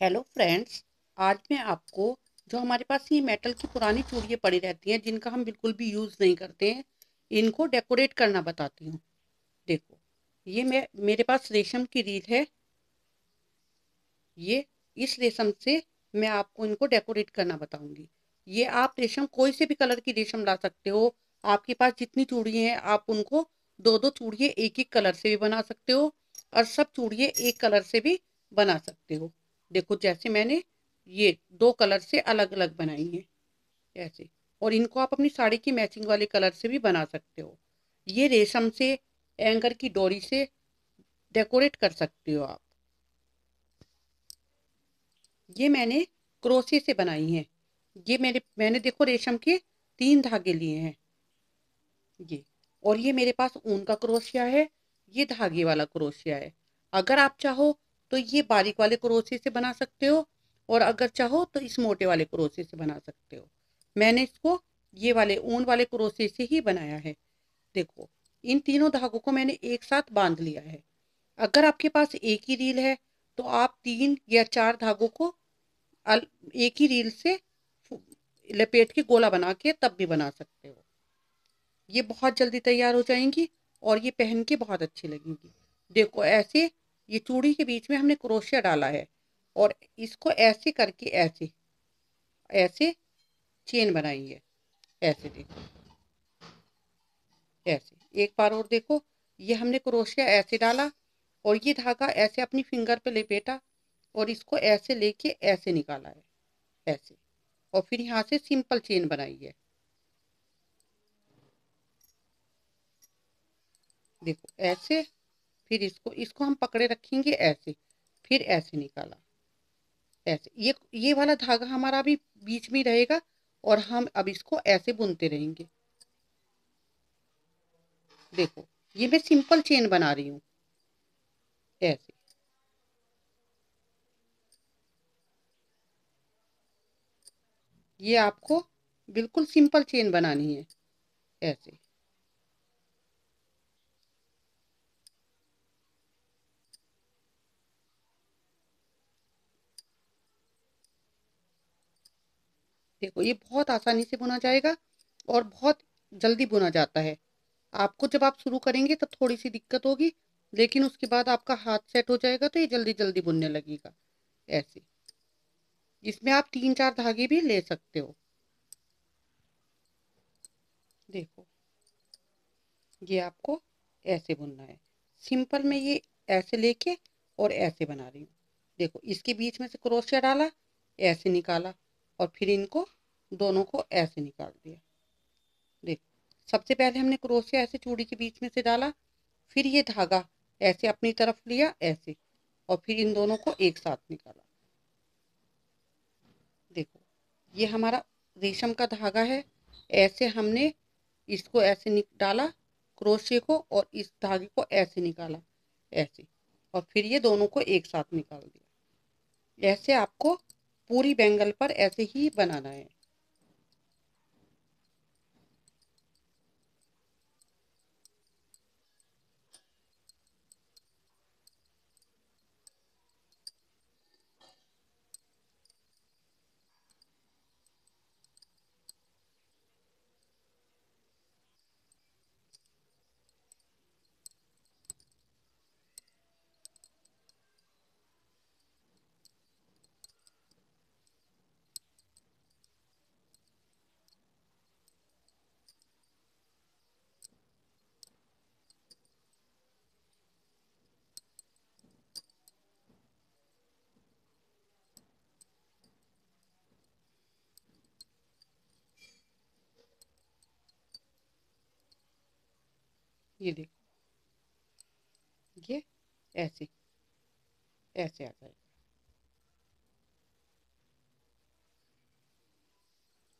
Hello friends आज मैं आपको जो हमारे पास ये मेटल की पुरानी चूड़ियाँ पड़ी रहती हैं, जिनका हम बिल्कुल भी यूज़ नहीं करते हैं, इनको डेकोरेट करना बताती हूँ। देखो, ये मैं, मेरे पास रेशम की रील है। ये इस रेशम से मैं आपको इनको डेकोरेट करना बताऊँगी। ये आप रेशम, कोई से भी कलर की रेशम ला सकते हो। आपके पास जितनी चूड़ियाँ हैं, आप उनको दो दो चूड़िए एक एक कलर से भी बना सकते हो और सब चूड़िए एक कलर से भी बना सकते हो। देखो जैसे मैंने ये दो कलर से अलग अलग बनाई है, ऐसे। और इनको आप अपनी साड़ी की मैचिंग वाले कलर से भी बना सकते हो। ये रेशम से एंकर की डोरी से डेकोरेट कर सकते हो आप। ये मैंने क्रोसे से बनाई है। ये मेरे, मैंने देखो रेशम के तीन धागे लिए हैं। ये, और ये मेरे पास ऊन का क्रोशिया है, ये धागे वाला क्रोशिया है। अगर आप चाहो तो ये बारीक वाले क्रोशे से बना सकते हो और अगर चाहो तो इस मोटे वाले क्रोशे से बना सकते हो। मैंने इसको ये वाले, ऊन वाले क्रोशे से ही बनाया है। देखो, इन तीनों धागों को मैंने एक साथ बाँध लिया है। अगर आपके पास एक ही रील है तो आप तीन या चार धागों को एक ही रील से लपेट के गोला बना के तब भी बना सकते हो। ये बहुत जल्दी तैयार हो जाएँगी और ये पहन के बहुत अच्छी लगेंगी। देखो, ऐसे ये चूड़ी के बीच में हमने क्रोशिया डाला है और इसको ऐसे करके ऐसे ऐसे चेन बनाई है ऐसे देखो ऐसे। एक बार और देखो, ये हमने क्रोशिया ऐसे डाला और ये धागा ऐसे अपनी फिंगर पे लेपेटा और इसको ऐसे लेके ऐसे निकाला है, ऐसे। और फिर यहाँ से सिंपल चेन बनाई है देखो, ऐसे फिर इसको इसको हम पकड़े रखेंगे ऐसे, फिर ऐसे निकाला। ऐसे, ये ये वाला धागा हमारा अभी बीच में रहेगा और हम अब इसको ऐसे बुनते रहेंगे। देखो, ये मैं सिंपल चेन बना रही हूँ। ऐसे। ये आपको बिल्कुल सिंपल चेन बनानी है। ऐसे। देखो, ये बहुत आसानी से बुना जाएगा और बहुत जल्दी बुना जाता है। आपको जब आप शुरू करेंगे तो थोड़ी सी दिक्कत होगी, लेकिन उसके बाद आपका हाथ सेट हो जाएगा तो ये जल्दी जल्दी बुनने लगेगा। ऐसे। इसमें आप तीन चार धागे भी ले सकते हो। देखो, ये आपको ऐसे बुनना है। सिंपल में ये ऐसे लेके और ऐसे बना रही हूँ। देखो, इसके बीच में से क्रोशिया डाला, ऐसे निकाला। और फिर इनको दोनों को ऐसे निकाल दिया। देखो, सबसे पहले हमने क्रोशिया ऐसे चूड़ी के बीच में से डाला, फिर ये धागा ऐसे अपनी तरफ़ लिया, ऐसे, और फिर इन दोनों को एक साथ निकाला। देखो, ये हमारा रेशम का धागा है, ऐसे हमने इसको ऐसे डाला क्रोशे को और इस धागे को ऐसे निकाला, ऐसे, और फिर ये दोनों को एक साथ निकाल दिया। ऐसे आपको पूरी बैंगल पर ऐसे ही बनाना है। ये देखो। ये ऐसे ऐसे आ जाएगा।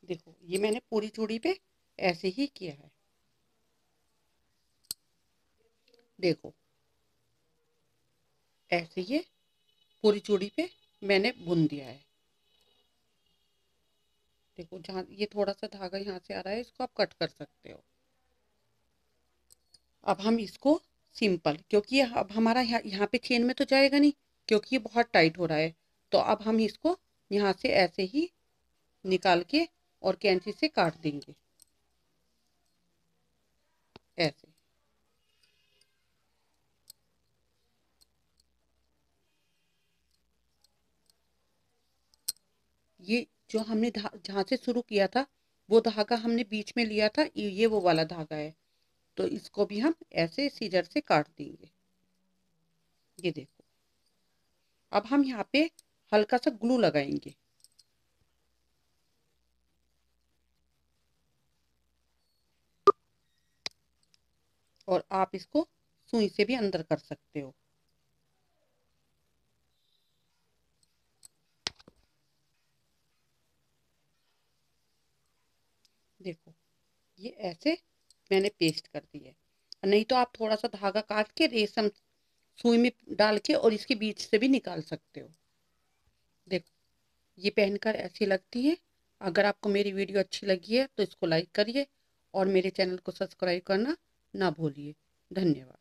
देखो, ये मैंने पूरी चूड़ी पे ऐसे ही किया है। देखो, ऐसे ये पूरी चूड़ी पे मैंने बुन दिया है। देखो, जहाँ, ये थोड़ा सा धागा यहाँ से आ रहा है, इसको आप कट कर सकते हो। अब हम इसको सिंपल, क्योंकि अब हमारा यहाँ यहाँ पे चेन में तो जाएगा नहीं, क्योंकि ये बहुत टाइट हो रहा है। तो अब हम इसको यहाँ से ऐसे ही निकाल के और कैंची से काट देंगे। ऐसे। ये जो हमने जहाँ से शुरू किया था, वो धागा हमने बीच में लिया था ये वो वाला धागा है। तो इसको भी हम ऐसे सीजर से काट देंगे। ये देखो। अब हम यहाँ पे हल्का सा ग्लू लगाएँगे। और आप इसको सुई से भी अंदर कर सकते हो। देखो, ये ऐसे मैंने पेस्ट कर दी है। नहीं तो आप थोड़ा सा धागा काट के रेशम सुई में डाल के और इसके बीच से भी निकाल सकते हो। देखो, ये पहनकर ऐसी लगती है। अगर आपको मेरी वीडियो अच्छी लगी है तो इसको लाइक करिए और मेरे चैनल को सब्सक्राइब करना ना भूलिए। धन्यवाद।